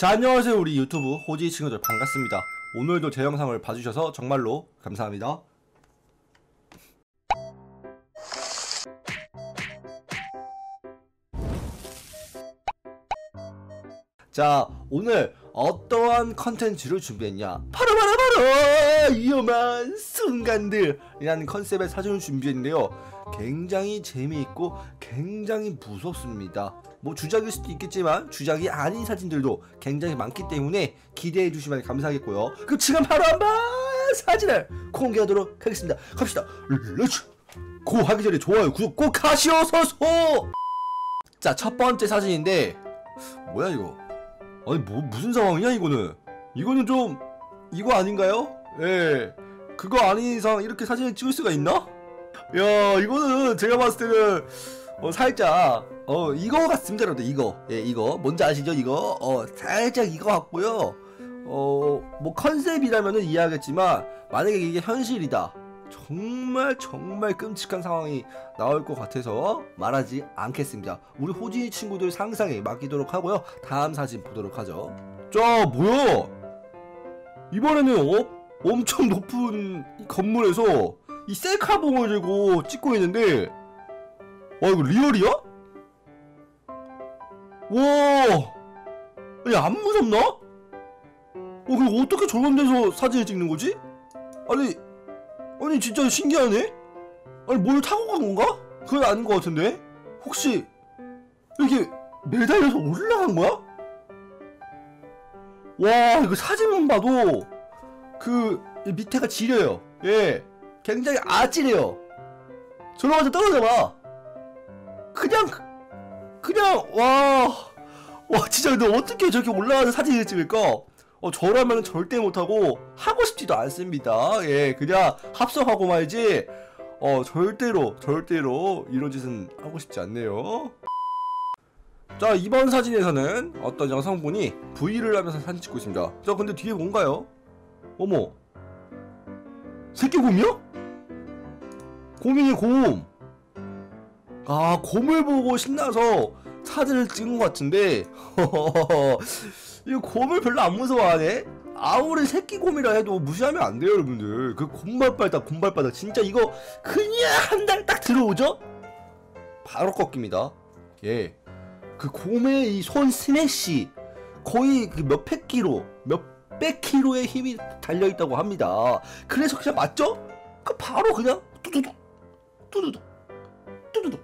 자 안녕하세요 우리 유튜브 호지 친구들 반갑습니다. 오늘도 제 영상을 봐주셔서 정말로 감사합니다. 자 오늘 어떠한 컨텐츠를 준비했냐? 바로 바로 바로! 위험한 순간들이라는 컨셉의 사진을 준비했는데요 굉장히 재미있고 굉장히 무섭습니다. 뭐 주작일 수도 있겠지만 주작이 아닌 사진들도 굉장히 많기 때문에 기대해 주시면 감사하겠고요. 그럼 지금 바로 한번 사진을 공개하도록 하겠습니다. 갑시다. 렛츠 고! 하기 전에 좋아요 구독 꼭 하시어서서 자첫 번째 사진인데 뭐야 이거? 아니 뭐 무슨 상황이야 이거는? 이거는 좀 이거 아닌가요? 예. 그거 아닌 이상 이렇게 사진을 찍을 수가 있나? 야 이거는 제가 봤을 때는 어 살짝 어 이거 같습니다 여러분들 이거 예 이거 뭔지 아시죠 이거 어 살짝 이거 같고요 어 뭐 컨셉이라면은 이해하겠지만 만약에 이게 현실이다 정말 정말 끔찍한 상황이 나올 것 같아서 말하지 않겠습니다. 우리 호진이 친구들 상상에 맡기도록 하고요. 다음 사진 보도록 하죠. 자, 뭐야? 이번에는 어? 엄청 높은 이 건물에서 이 셀카봉을 들고 찍고 있는데 와 이거 리얼이야? 와 아니 안 무섭나? 어 그럼 어떻게 저런 데서 사진을 찍는 거지? 아니 아니 진짜 신기하네? 아니 뭘 타고 간 건가? 그건 아닌 것 같은데? 혹시 이렇게 매달려서 올라간 거야? 와 이거 사진만 봐도 그 밑에가 지려요 예 굉장히 아찔해요 저러가지고 떨어져봐 그냥 그냥 와와 진짜 근데 어떻게 저렇게 올라가서 사진을 찍을까? 어, 저라면 절대 못하고 하고 싶지도 않습니다. 예, 그냥 합성하고 말지. 어, 절대로 절대로 이런 짓은 하고 싶지 않네요. 자, 이번 사진에서는 어떤 여성분이 V를 하면서 사진 찍고 있습니다. 자, 근데 뒤에 뭔가요? 어머. 새끼 곰이요? 곰이니 곰. 아, 곰을 보고 신나서 사진을 찍은 것 같은데 이거 곰을 별로 안 무서워하네? 아무리 새끼 곰이라 해도 무시하면 안 돼요 여러분들 그 곰발바닥 곰발바닥 진짜 이거 그냥 한 달 딱 들어오죠? 바로 꺾입니다 예그 곰의 이 손 스매시 거의 그 몇백 킬로 몇 백 킬로의 힘이 달려있다고 합니다 그래서 그냥 맞죠? 그 바로 그냥 뚜두둑 뚜두둑 뚜두둑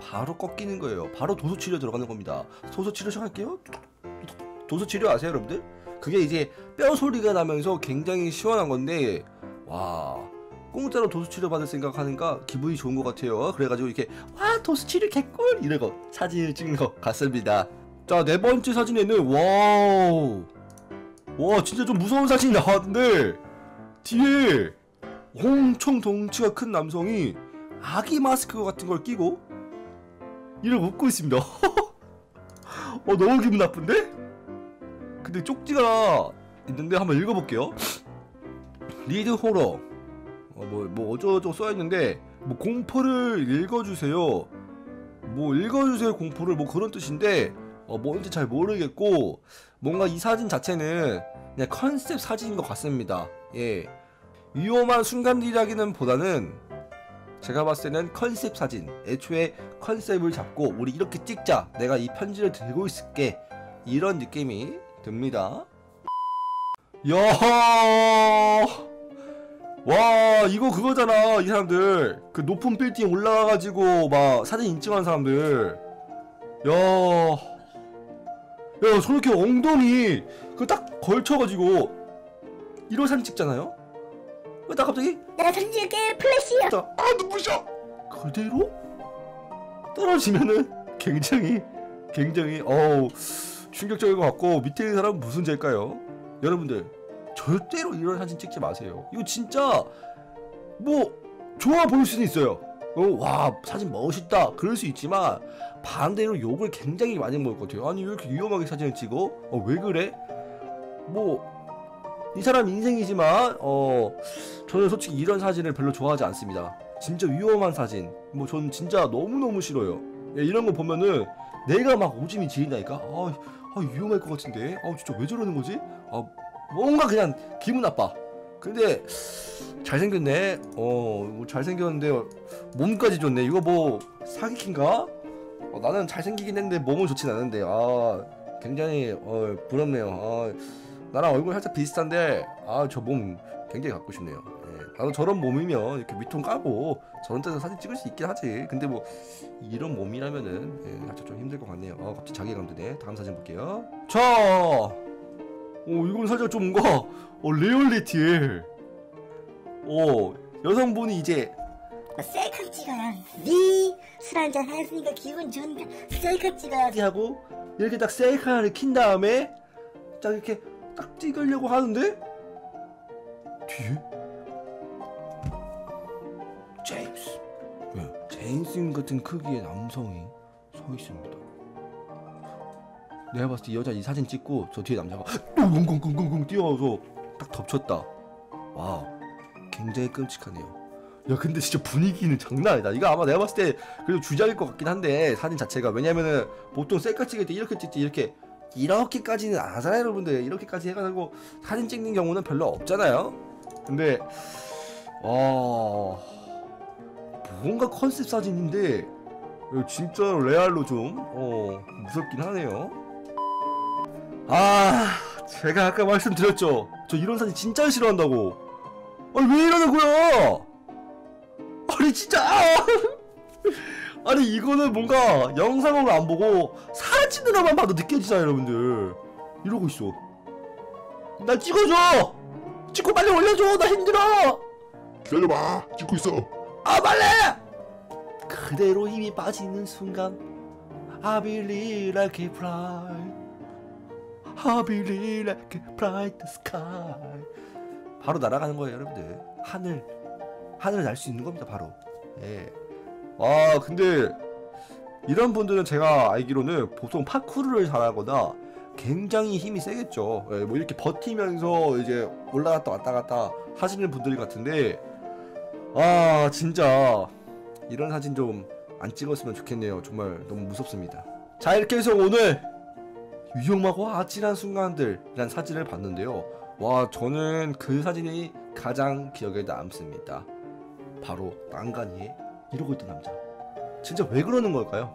바로 꺾이는 거예요. 바로 도수 치료 들어가는 겁니다. 도수 치료 시작할게요. 도수 치료 아세요, 여러분들? 그게 이제 뼈 소리가 나면서 굉장히 시원한 건데 와 공짜로 도수 치료 받을 생각하니까 기분이 좋은 것 같아요. 그래가지고 이렇게 와 도수 치료 개꿀 이러고 사진을 찍은 것 같습니다. 자 네 번째 사진에는 wow 와 진짜 좀 무서운 사진이 나왔는데 뒤에 엄청 덩치가 큰 남성이 아기 마스크 같은 걸 끼고 이러고 웃고 있습니다. 어 너무 기분 나쁜데? 근데 쪽지가 있는데 한번 읽어볼게요. read horror 어 뭐 뭐 어쩌고저쩌고 써있는데 뭐 공포를 읽어주세요. 뭐 읽어주세요 공포를 뭐 그런 뜻인데 어 뭔지 잘 모르겠고 뭔가 이 사진 자체는 그냥 컨셉 사진인 것 같습니다. 예. 위험한 순간들이라기는 보다는 제가 봤을 때는 컨셉 사진 애초에 컨셉을 잡고 우리 이렇게 찍자 내가 이 편지를 들고 있을게 이런 느낌이 듭니다. 야, 와 이거 그거잖아 이 사람들. 그 높은 빌딩 올라가 가지고 막 사진 인증하는 사람들. 야, 야 저렇게 엉덩이 그 딱 걸쳐가지고 이런 사진 찍잖아요 나 갑자기 내가 사진 찍을게 플래시야 아 눈부셔 그대로 떨어지면은 굉장히 굉장히 어우 충격적인 것 같고 밑에 있는 사람은 무슨 죄일까요? 여러분들 절대로 이런 사진 찍지 마세요. 이거 진짜 뭐 좋아 보일 수는 있어요. 어, 와 사진 멋있다 그럴 수 있지만 반대로 욕을 굉장히 많이 먹을 것 같아요. 아니 왜 이렇게 위험하게 사진을 찍어? 어, 왜 그래? 뭐 이 사람 인생이지만 어 저는 솔직히 이런 사진을 별로 좋아하지 않습니다. 진짜 위험한 사진 뭐 저는 진짜 너무너무 싫어요. 예, 이런 거 보면은 내가 막 오줌이 지린다니까 아, 아 위험할 것 같은데 아 진짜 왜 저러는 거지 아 뭔가 그냥 기분 나빠 근데 잘생겼네. 어 뭐 잘생겼는데 몸까지 좋네. 이거 뭐 사기킨가? 어, 나는 잘생기긴 했는데 몸은 좋진 않은데. 아 굉장히 어 부럽네요. 아 나랑 얼굴 살짝 비슷한데 아 저 몸 굉장히 갖고 싶네요. 예, 나도 저런 몸이면 이렇게 위통 까고 저런 데서 사진 찍을 수 있긴 하지. 근데 뭐 이런 몸이라면은 예, 살짝 좀 힘들 것 같네요. 아 갑자기 자괴감 드네. 다음 사진 볼게요. 자 오 이건 살짝 좀 뭔가 어 리얼리티해 어 여성분이 이제 셀카 찍어야 네. 술 한잔 했으니까 기분 좋으니까 셀카 찍어야지. 하고 이렇게 딱 셀카를 킨 다음에 딱 이렇게 딱 찍으려고 하는데 뒤에 제임스 예, 제임스 같은 크기의 남성이 서 있습니다. 내가 봤을 때 이 여자 이 사진 찍고 저 뒤에 남자가 꿍꿍꿍꿍꿍 뛰어와서 딱 덮쳤다. 와, 굉장히 끔찍하네요. 야 근데 진짜 분위기는 장난 아니다. 이거 아마 내가 봤을 때 그래도 주작일 것 같긴 한데 사진 자체가 왜냐면은 보통 셀카 찍을 때 이렇게 찍지 이렇게 이렇게까지는 안 하잖아요 여러분들 이렇게까지 해가지고 사진 찍는 경우는 별로 없잖아요. 근데 와 뭔가 컨셉 사진인데 진짜 레알로 좀 어, 무섭긴 하네요. 아 제가 아까 말씀드렸죠. 저 이런 사진 진짜 싫어한다고. 아니 왜 거야? 아니 진짜. 아! 아니 이거는 뭔가 영상으로 안 보고 사진으로만 봐도 느껴지잖아요 여러분들. 이러고 있어. 나 찍어줘! 찍고 빨리 올려줘! 나 힘들어! 기다려봐. 찍고 있어. 아 빨리! 그대로 힘이 빠지는 순간 I believe like a fly I believe like a bright sky 바로 날아가는 거예요 여러분들 하늘 하늘을 날 수 있는 겁니다 바로 예. 아 근데 이런 분들은 제가 알기로는 보통 파쿠르를 잘하거나 굉장히 힘이 세겠죠. 예, 뭐 이렇게 버티면서 이제 올라갔다 왔다 갔다 하시는 분들 같은데 아 진짜 이런 사진 좀 안 찍었으면 좋겠네요. 정말 너무 무섭습니다. 자 이렇게 해서 오늘 위험하고 아찔한 순간들이란 사진을 봤는데요. 와 저는 그 사진이 가장 기억에 남습니다. 바로 난간이에 이러고 있던 남자. 진짜 왜 그러는 걸까요?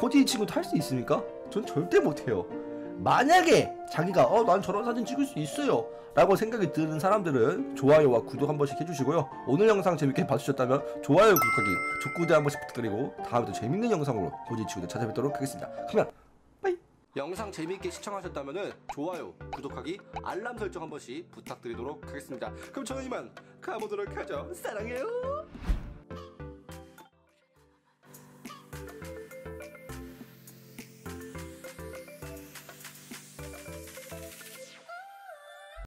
호디 친구도 할수 있습니까? 전 절대 못해요. 만약에 자기가 어 난 저런 사진 찍을 수 있어요 라고 생각이 드는 사람들은 좋아요와 구독 한 번씩 해주시고요 오늘 영상 재밌게 봐주셨다면 좋아요 구독하기 족구대 한 번씩 부탁드리고 다음에도 재밌는 영상으로 호디 친구들 찾아뵙도록 하겠습니다 그러면 영상 재밌게 시청하셨다면 좋아요 구독하기 알람 설정 한 번씩 부탁드리도록 하겠습니다. 그럼 저는 이만 가보도록 하죠. 사랑해요